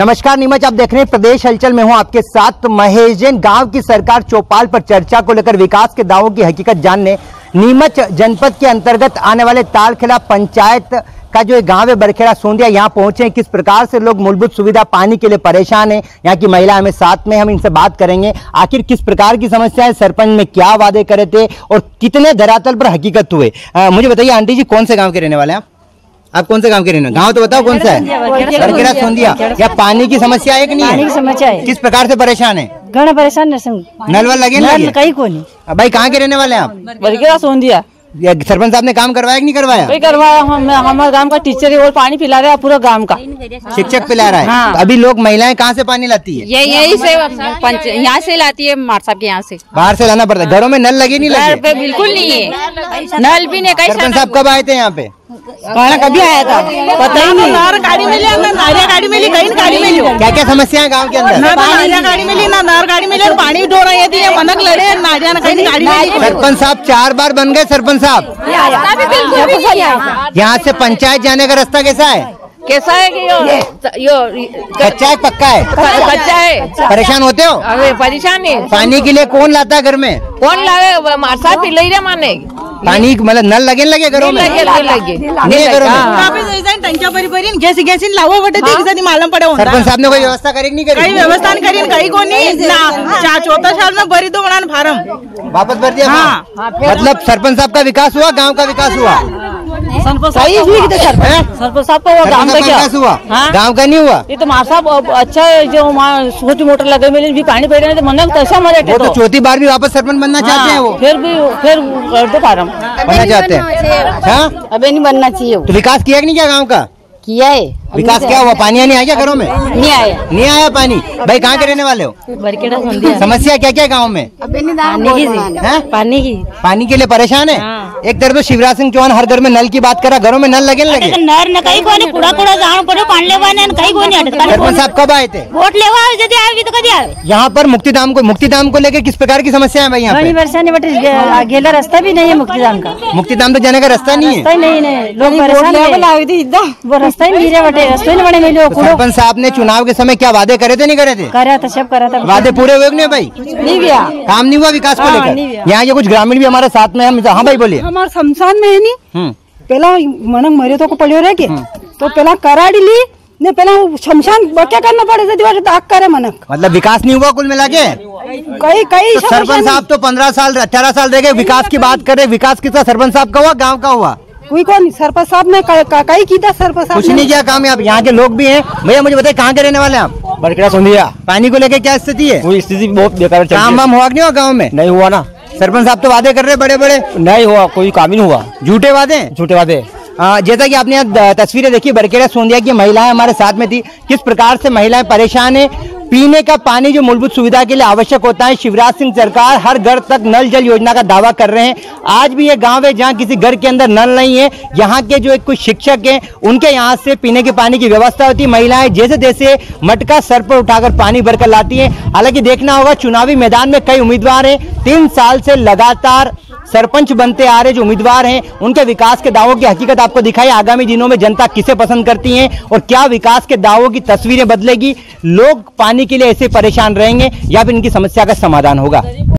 नमस्कार नीमच, आप देख रहे हैं प्रदेश हलचल में हूँ आपके साथ महेश जैन। गाँव की सरकार चौपाल पर चर्चा को लेकर विकास के दावों की हकीकत जानने नीमच जनपद के अंतर्गत आने वाले तालखेड़ा पंचायत का जो गाँव है, बरखेड़ा सोंदिया यहाँ पहुँचे हैं। किस प्रकार से लोग मूलभूत सुविधा पानी के लिए परेशान है? यहाँ की महिला हमें साथ में हम इनसे बात करेंगे। आखिर किस प्रकार की समस्याएँ सरपंच में क्या वादे करे थे? और कितने धरातल पर हकीकत हुए? मुझे बताइए, आंटी जी, कौन से गाँव के रहने वाले हैं आप? आप कौन से गाँव के रहने वाले? गाँव तो बताओ कौन सा है? बरखेड़ा सोंदिया या पानी की समस्या है कि नहीं पानी की समस्या है। किस प्रकार से परेशान है? घणा परेशान नल वल लगे नल काही कोणी भाई कहाँ के रहने वाले हैं आप? बरगेरा सोंदिया ये सरपंच साहब ने काम करवाया कि नहीं करवाया? कोई करवाया हम हमारे गाँव का टीचर है और पानी पिला रहा है पूरा गाँव का। शिक्षक पिला रहा है? हाँ। तो अभी लोग महिलाएँ कहाँ से पानी लाती है? ये यही से पंच यहाँ से लाती है मार साहब के यहाँ से। बाहर से लाना पड़ता है। घरों में नल लगे नहीं लगे? बिल्कुल नहीं है। नल भी नहीं कहीं सरपंच साहब कब आए थे यहाँ पे? कहना कभी आया था? पता ही नहीं। नार गाड़ी मिली ना नारिया गाड़ी मिली कहीं गाड़ी मिली क्या क्या समस्या है गाँव के अंदर? ना नारिया गाड़ी मिली ना नार गाड़ी मिली और पानी ढो रही थी मनक लड़े नारिया ना कहीं गाड़ी मिली सरपंच साहब चार बार बन गए सरपंच साहब। नहीं यहाँ से पंचायत जाने का रास्ता कैसा है? कैसा है कि यो यो। कच्चा है पक्का है? कच्चा है। परेशान होते हो? अबे परेशान है पानी के लिए कौन लाता है घर में? कौन लावे मार साहब पिलाई रे माने। पानी मतलब नल लगे लगे घरों में? लगे लगे। नहीं है घरों हाँ, में गॅस गॅसीन लावो वाटत दिवसांनी मालूम पडे सरपंच साहब ने कोई व्यवस्था करी नहीं करी? व्यवस्था नहीं करीन को नहीं। ना चा- चौथा साल में भरी दो फार्म। वापस भर दिया? हाँ। मतलब सरपंच साहब का विकास हुआ गाँव का विकास हुआ? सही हुई किधर सर? सरपंच साहब को वो गाँव का का क्या? हुआ? हाँ? गाँव का नहीं हुआ? ये तो मार साहब अच्छा जो वहाँ छोटी मोटर लगे मिले भी पानी पड़ रहे तो मन कैसा मरे वो तो चौथी बार भी वापस सरपंच बनना चाहते हैं वो। फिर भी फिर कर दो फार्म बनना चाहते हैं। अभी अबे नहीं बनना चाहिए। तो विकास किया कि नहीं क्या गाँव का? किया है। विकास क्या हुआ? पानी नहीं आया घरों में? नहीं आया। नहीं आया पानी? भाई कहाँ के रहने वाले हो? बरकेड़ा समस्या क्या क्या है गाँव में? पानी की पानी की। पानी के लिए परेशान है? एक तरफ़ तो शिवराज सिंह चौहान हर घर में नल की बात करा घरों में नल लगे लगे? नर न काही कोणी कुडा कुडा जाणं पडो काही कोणी सरपंच साहब कब आए थे? वोट लेवा यदि आवी तो कभी आवे यहाँ पर मुक्तिधाम को मुक्तिधाम को लेकर किस प्रकार की समस्या है भाई यहाँ गेला रास्ता भी नहीं है मुक्तिधाम का। मुक्तिधाम तो जाने का रास्ता नहीं है। ही नहीं लोग परेशान वो रास्ता ही नहीं रहे हाँ। तो सरपंच साहब ने हाँ। चुनाव के समय क्या वादे करे थे नहीं करे थे? था सब करा था। वादे पूरे हुए नहीं भाई? नहीं गया काम नहीं हुआ विकास को लेकर? यहाँ के कुछ ग्रामीण भी हमारे साथ में हम हाँ भाई बोलिए। हमारे शमशान में है नी हम्म। पहला मनक मरियो तो को पड़ियो रह हम्म। तो पहला कराड़ी ली ने पहला शमशान क्या करना पड़े थे? दीवार दाग तो करे मनक मतलब विकास नहीं हुआ कुल मिला के? कई कई तो सरपंच साहब तो पंद्रह साल अठारह साल रह गए विकास की मतलब बात करे विकास किसका सरपंच साहब का हुआ गाँव का हुआ? कोई कौन सरपंच साहब ने काई की था सरपंच साहब कुछ नहीं किया काम आप यहाँ के लोग भी हैं। भैया मुझे बताइए कहाँ के रहने वाले आप? बरकरा सुनिया पानी को लेकर क्या स्थिति है? कोई स्थिति बहुत बेकार काम वाम हुआ नहीं हुआ गाँव में? नहीं हुआ ना। सरपंच साहब तो वादे कर रहे बड़े बड़े नहीं हुआ कोई काम ही नहीं हुआ। झूठे वादे? झूठे वादे। जैसा कि आपने तस्वीरें देखी बरकेरा सोंदिया की महिलाएँ हमारे साथ में थी। किस प्रकार से महिलाएँ परेशान है? पीने का पानी जो मूलभूत सुविधा के लिए आवश्यक होता है, शिवराज सिंह सरकार हर घर तक नल जल योजना का दावा कर रहे हैं। आज भी ये गाँव है जहाँ किसी घर के अंदर नल नहीं है, यहाँ के जो एक कुछ शिक्षक हैं, उनके यहाँ से पीने के पानी की व्यवस्था होती है। महिलाएँ जैसे जैसे मटका सर पर उठाकर पानी भरकर लाती हैं। हालाँकि देखना होगा, चुनावी मैदान में कई उम्मीदवार हैं। तीन साल से लगातार सरपंच बनते आ रहे, जो उम्मीदवार हैं, उनके विकास के दावों की हकीकत आपको दिखाई। आगामी दिनों में जनता किसे पसंद करती है और क्या विकास के दावों की तस्वीरें बदलेगी? लोग पानी के लिए ऐसे परेशान रहेंगे या फिर इनकी समस्या का समाधान होगा?